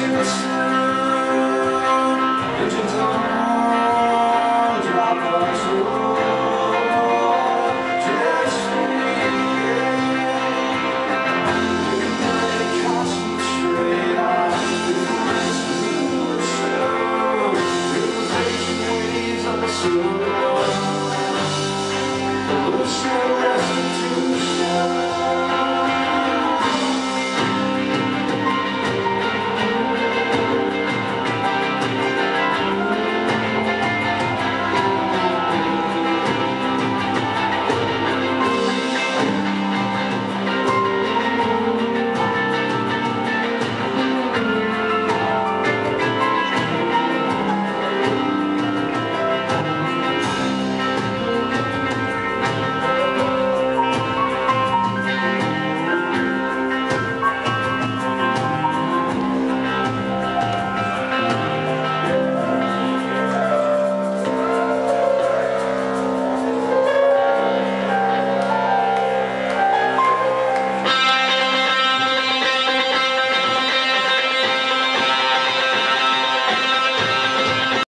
you